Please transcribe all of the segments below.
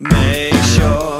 Make sure.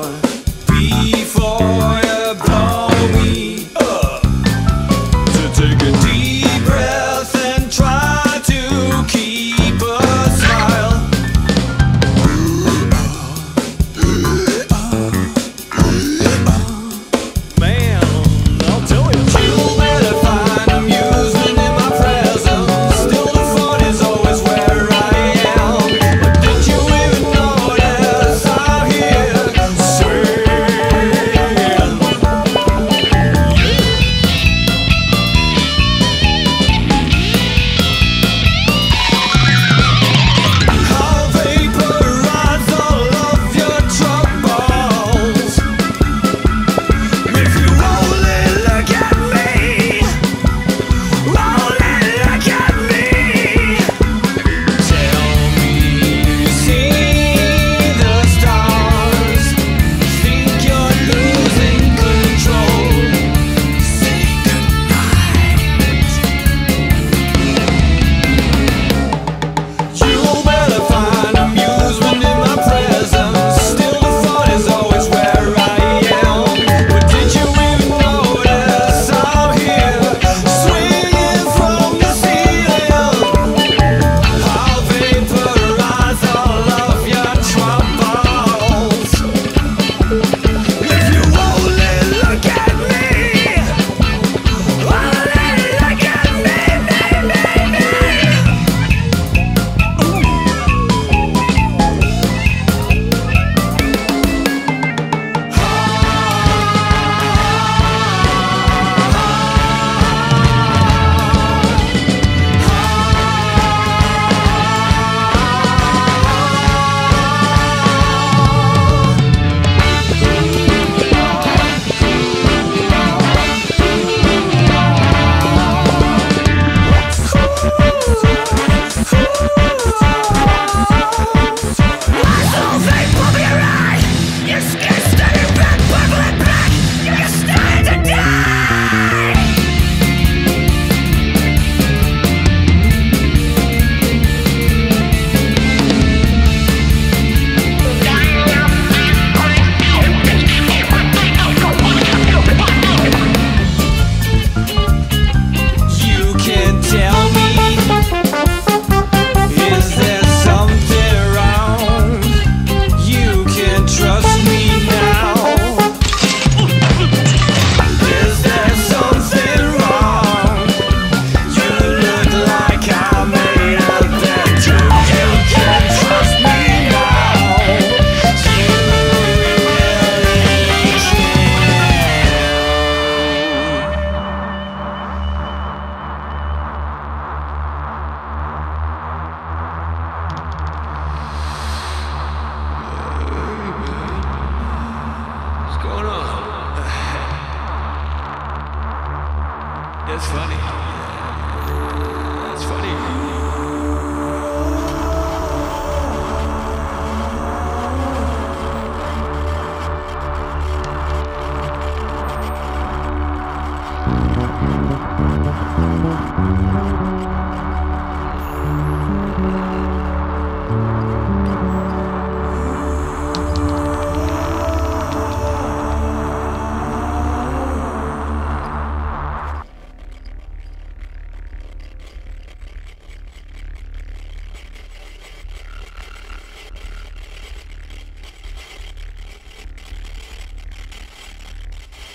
It's funny. It's funny.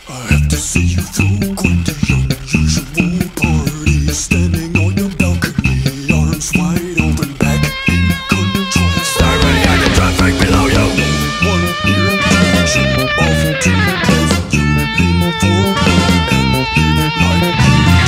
I have to see you through quite a usual party Standing on your balcony, arms wide open, back in control. Traffic below you. One too and like you.